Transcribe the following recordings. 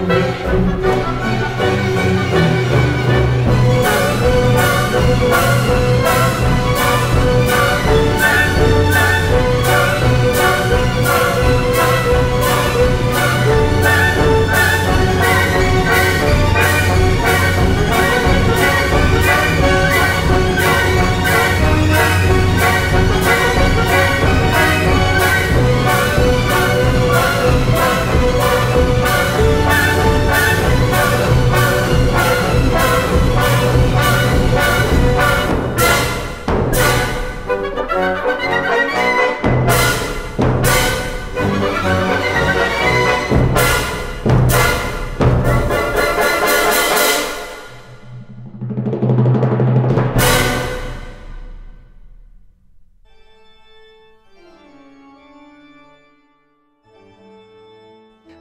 Música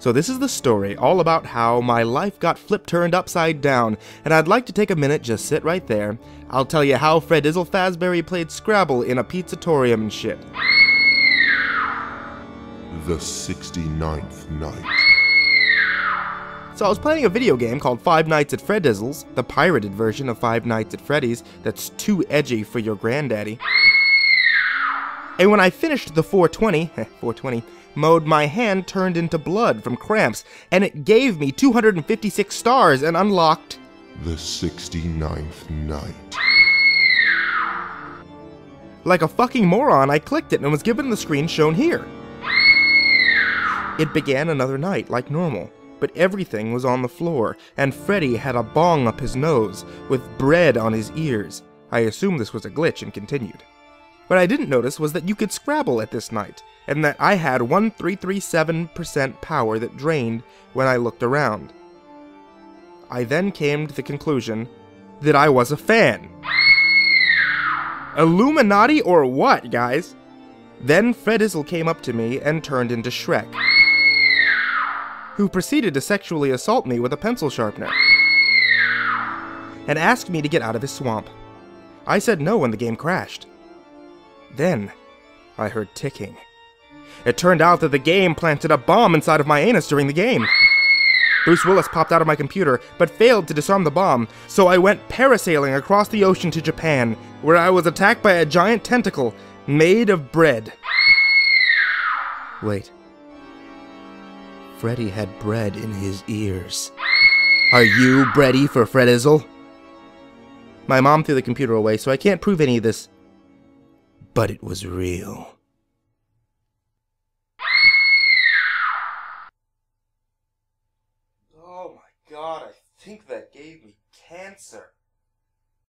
So this is the story all about how my life got flip turned upside down, and I'd like to take a minute, just sit right there. I'll tell you how Freddizzle Fazberri played Scrabble in a pizzatorium and shit. The 69th night. So I was playing a video game called Five Nights at Freddizzle's, the pirated version of Five Nights at Freddy's that's too edgy for your granddaddy. And when I finished the 420, 420, mode, my hand turned into blood from cramps, and it gave me 256 stars and unlocked The 69th night. Like a fucking moron, I clicked it and was given the screen shown here. It began another night, like normal, but everything was on the floor, and Freddy had a bong up his nose, with bread on his ears. I assumed this was a glitch and continued. What I didn't notice was that you could Scrabble at this night, and that I had 1337% power that drained when I looked around. I then came to the conclusion that I was a fan. Illuminati or what, guys? Then Freddizzle came up to me and turned into Shrek, who proceeded to sexually assault me with a pencil sharpener, and asked me to get out of his swamp. I said no when the game crashed. Then, I heard ticking. It turned out that the game planted a bomb inside of my anus during the game. Bruce Willis popped out of my computer, but failed to disarm the bomb, so I went parasailing across the ocean to Japan, where I was attacked by a giant tentacle made of bread. Wait. Freddy had bread in his ears. Are you ready for Freddizzle? My mom threw the computer away, so I can't prove any of this. But it was real. Oh my god, I think that gave me cancer.